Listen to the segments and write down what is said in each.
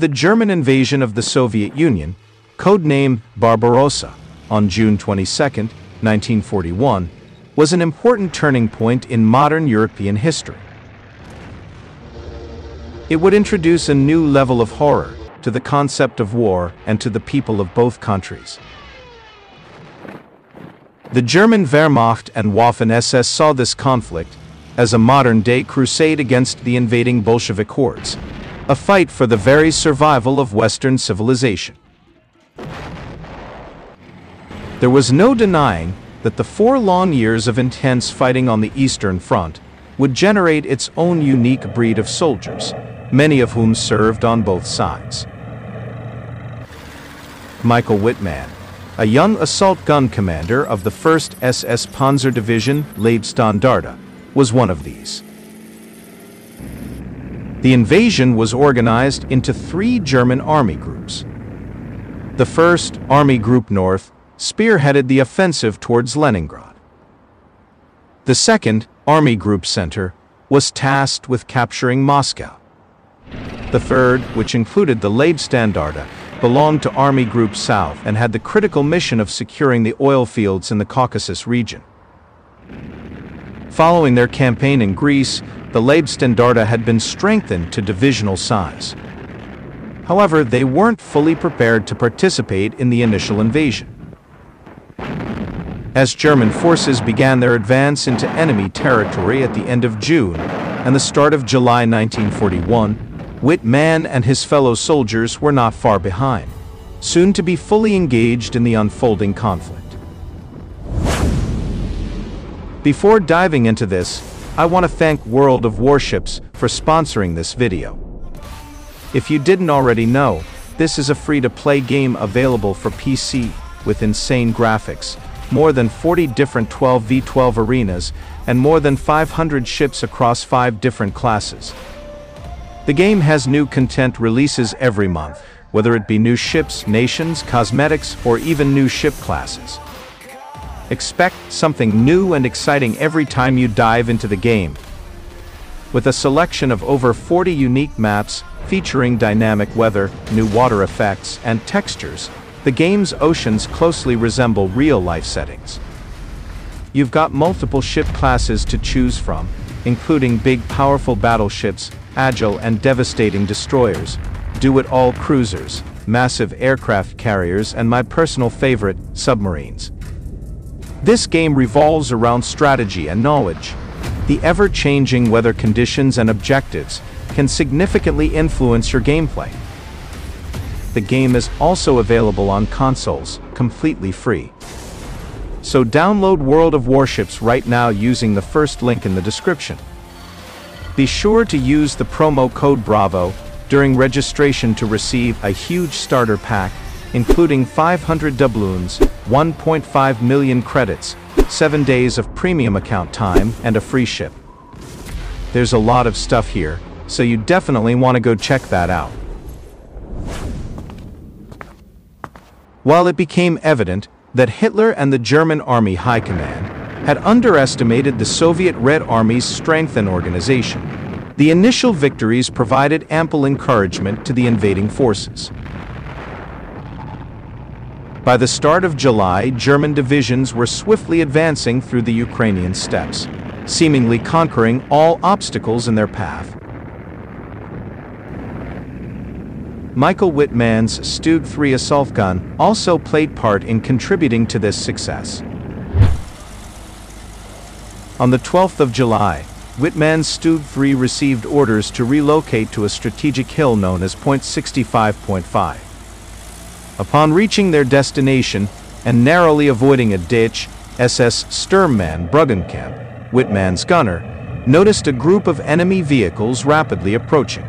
the German invasion of the Soviet Union, codenamed Barbarossa, on June 22, 1941, was an important turning point in modern European history. It would introduce a new level of horror to the concept of war and to the people of both countries. The German Wehrmacht and Waffen-SS saw this conflict as a modern-day crusade against the invading Bolshevik hordes, a fight for the very survival of Western civilization. There was no denying that the four long years of intense fighting on the Eastern Front would generate its own unique breed of soldiers, many of whom served on both sides. Michael Wittmann, a young assault gun commander of the 1st SS Panzer Division Leibstandarte, was one of these. The invasion was organized into three German army groups. The 1st, Army Group North, spearheaded the offensive towards Leningrad. The 2nd, Army Group Center, was tasked with capturing Moscow. The 3rd, which included the Leibstandarte, belonged to Army Group South and had the critical mission of securing the oil fields in the Caucasus region. Following their campaign in Greece, the Leibstandarte had been strengthened to divisional size. However, they weren't fully prepared to participate in the initial invasion. As German forces began their advance into enemy territory at the end of June and the start of July 1941, Wittmann and his fellow soldiers were not far behind, soon to be fully engaged in the unfolding conflict. Before diving into this, I want to thank World of Warships for sponsoring this video. If you didn't already know, this is a free-to-play game available for PC with insane graphics, more than 40 different 12v12 arenas, and more than 500 ships across five different classes. The game has new content releases every month, whether it be new ships, nations, cosmetics, or even new ship classes. Expect something new and exciting every time you dive into the game. With a selection of over 40 unique maps featuring dynamic weather, new water effects, and textures, the game's oceans closely resemble real-life settings. You've got multiple ship classes to choose from, including big powerful battleships, agile and devastating destroyers, do-it-all cruisers, massive aircraft carriers and my personal favorite, submarines. This game revolves around strategy and knowledge. The ever-changing weather conditions and objectives can significantly influence your gameplay. The game is also available on consoles, completely free. So download World of Warships right now using the first link in the description. Be sure to use the promo code BRAVO during registration to receive a huge starter pack, including 500 doubloons, 1.5 million credits, 7 days of premium account time, and a free ship. There's a lot of stuff here, so you definitely want to go check that out. While it became evident that Hitler and the German Army High Command had underestimated the Soviet Red Army's strength and organization. The initial victories provided ample encouragement to the invading forces. By the start of July, German divisions were swiftly advancing through the Ukrainian steppes, seemingly conquering all obstacles in their path. Michael Wittmann's Stug 3 assault gun also played part in contributing to this success. On the 12th of July, Wittmann's Stug 3 received orders to relocate to a strategic hill known as Point 65.5. Upon reaching their destination and narrowly avoiding a ditch, SS Sturmmann Bruggenkamp, Wittmann's gunner, noticed a group of enemy vehicles rapidly approaching.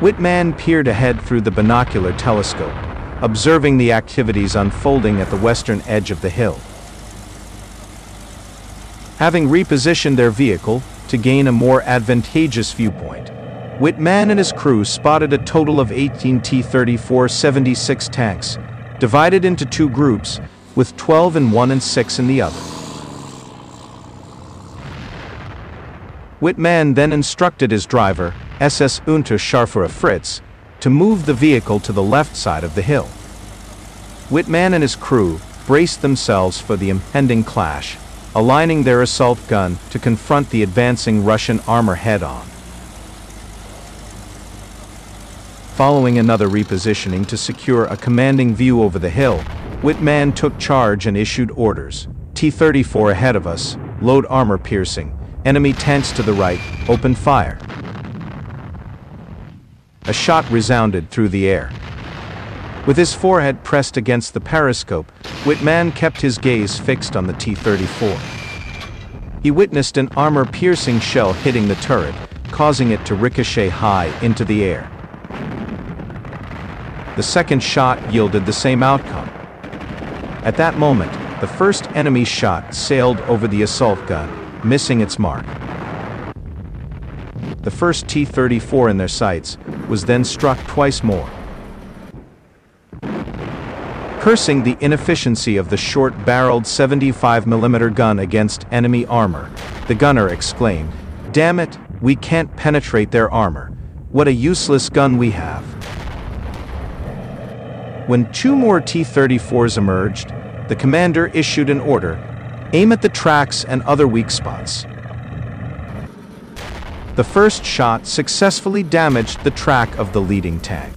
Wittmann peered ahead through the binocular telescope, observing the activities unfolding at the western edge of the hill. Having repositioned their vehicle to gain a more advantageous viewpoint, Wittmann and his crew spotted a total of 18 T-34-76 tanks, divided into two groups, with 12 in one and 6 in the other. Wittmann then instructed his driver SS Unterscharführer Fritz, to move the vehicle to the left side of the hill. Wittmann and his crew braced themselves for the impending clash, aligning their assault gun to confront the advancing Russian armor head-on. Following another repositioning to secure a commanding view over the hill, Wittmann took charge and issued orders. T-34 ahead of us, load armor piercing, enemy tanks to the right, open fire. A shot resounded through the air. With his forehead pressed against the periscope, Wittmann kept his gaze fixed on the T-34. He witnessed an armor-piercing shell hitting the turret, causing it to ricochet high into the air. The second shot yielded the same outcome. At that moment, the first enemy shot sailed over the assault gun, missing its mark. The first T-34 in their sights was then struck twice more. Cursing the inefficiency of the short-barreled 75mm gun against enemy armor, the gunner exclaimed, Damn it, we can't penetrate their armor. What a useless gun we have. When two more T-34s emerged, the commander issued an order, aim at the tracks and other weak spots. The first shot successfully damaged the track of the leading tank.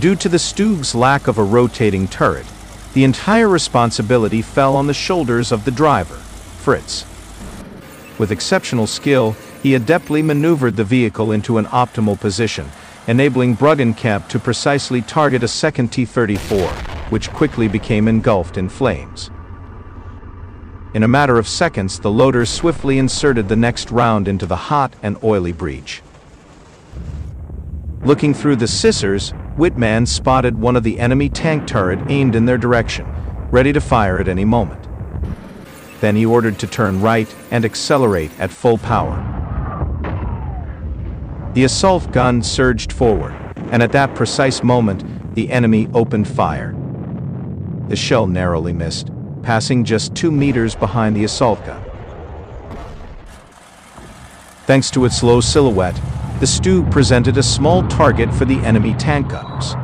Due to the Stug's lack of a rotating turret, the entire responsibility fell on the shoulders of the driver, Fritz. With exceptional skill, he adeptly maneuvered the vehicle into an optimal position, enabling Bruggenkamp to precisely target a second T-34, which quickly became engulfed in flames. In a matter of seconds, the loaders swiftly inserted the next round into the hot and oily breech. Looking through the scissors, Wittmann spotted one of the enemy tank turret aimed in their direction, ready to fire at any moment. Then he ordered to turn right and accelerate at full power. The assault gun surged forward, and at that precise moment, the enemy opened fire. The shell narrowly missed, passing just two meters behind the assault gun. Thanks to its low silhouette, the Stug presented a small target for the enemy tank gunners.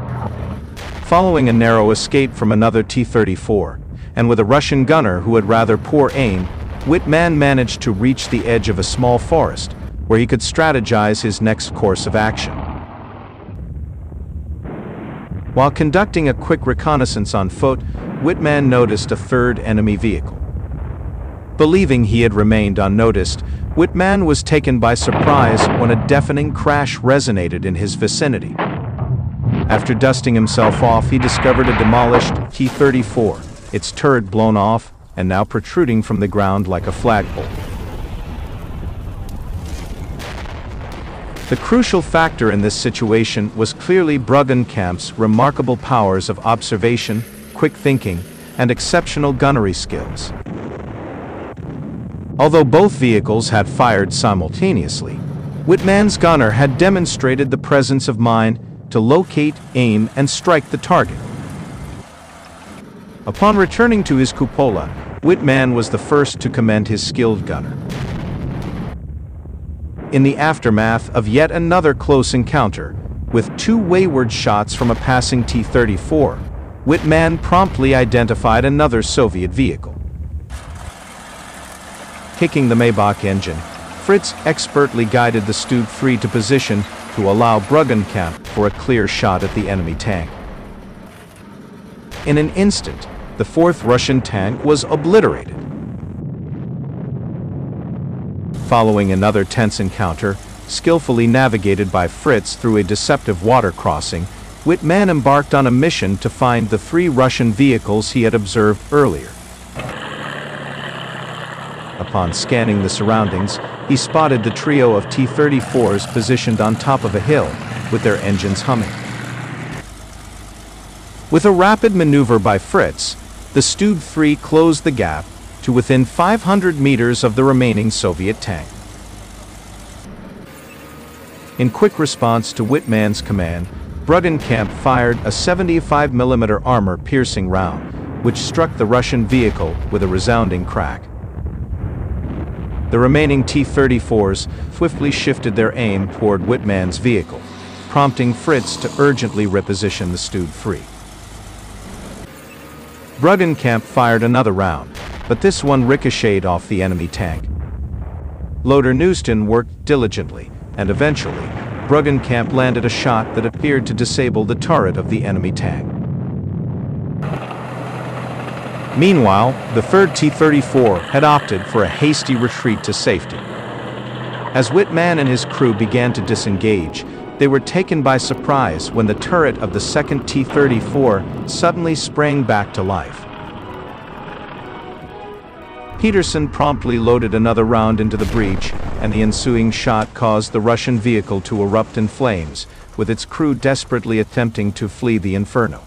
Following a narrow escape from another T-34, and with a Russian gunner who had rather poor aim, Wittmann managed to reach the edge of a small forest, where he could strategize his next course of action. While conducting a quick reconnaissance on foot, Wittmann noticed a third enemy vehicle. Believing he had remained unnoticed, Wittmann was taken by surprise when a deafening crash resonated in his vicinity. After dusting himself off, he discovered a demolished T-34, its turret blown off and now protruding from the ground like a flagpole. The crucial factor in this situation was clearly Bruggenkamp's remarkable powers of observation, quick thinking, and exceptional gunnery skills. Although both vehicles had fired simultaneously, Wittmann's gunner had demonstrated the presence of mind to locate, aim, and strike the target. Upon returning to his cupola, Wittmann was the first to commend his skilled gunner. In the aftermath of yet another close encounter, with two wayward shots from a passing T-34, Wittmann promptly identified another Soviet vehicle kicking the Maybach engine, Fritz expertly guided the Stug 3 to position to allow Bruggenkamp for a clear shot at the enemy tank. In an instant, the fourth Russian tank was obliterated. Following another tense encounter, skillfully navigated by Fritz through a deceptive water crossing, Wittmann embarked on a mission to find the three Russian vehicles he had observed earlier. Upon scanning the surroundings, he spotted the trio of T-34s positioned on top of a hill, with their engines humming. With a rapid maneuver by Fritz, the Stug 3 closed the gap to within 500 meters of the remaining Soviet tank. In quick response to Wittmann's command, Bruggenkamp fired a 75mm armor-piercing round, which struck the Russian vehicle with a resounding crack. the remaining T-34s swiftly shifted their aim toward Wittmann's vehicle, prompting Fritz to urgently reposition the Stug 3. Bruggenkamp fired another round, but this one ricocheted off the enemy tank. Loader Newston worked diligently, and eventually, Bruggenkamp landed a shot that appeared to disable the turret of the enemy tank. Meanwhile, the 3rd T-34 had opted for a hasty retreat to safety. As Wittmann and his crew began to disengage, they were taken by surprise when the turret of the 2nd T-34 suddenly sprang back to life. Peterson promptly loaded another round into the breech, and the ensuing shot caused the Russian vehicle to erupt in flames, with its crew desperately attempting to flee the inferno.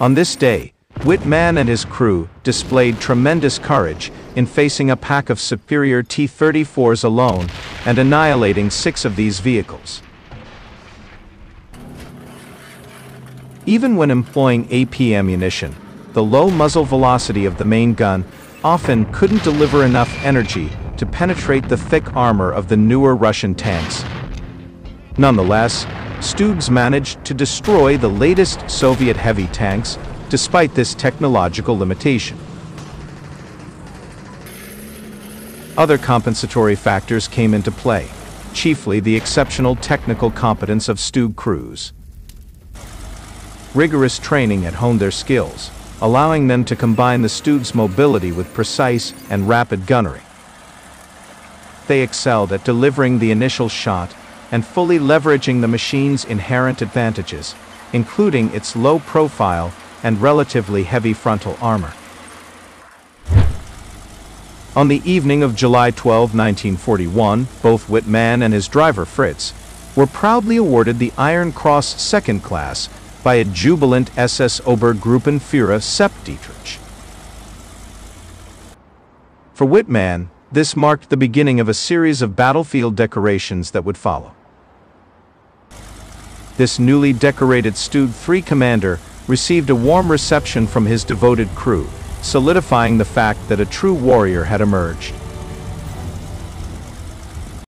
On this day, Wittmann and his crew displayed tremendous courage in facing a pack of superior T-34s alone and annihilating six of these vehicles. Even when employing AP ammunition, the low muzzle velocity of the main gun often couldn't deliver enough energy to penetrate the thick armor of the newer Russian tanks. Nonetheless, Stugs managed to destroy the latest Soviet heavy tanks despite this technological limitation. Other compensatory factors came into play, chiefly the exceptional technical competence of Stug crews. Rigorous training had honed their skills, allowing them to combine the Stug's mobility with precise and rapid gunnery. They excelled at delivering the initial shot and fully leveraging the machine's inherent advantages, including its low profile and relatively heavy frontal armor. On the evening of July 12, 1941, both Wittmann and his driver Fritz were proudly awarded the Iron Cross Second Class by a jubilant SS Obergruppenführer Sepp Dietrich. For Wittmann, this marked the beginning of a series of battlefield decorations that would follow. This newly decorated Stug 3 commander received a warm reception from his devoted crew, solidifying the fact that a true warrior had emerged.